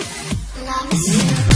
Love you.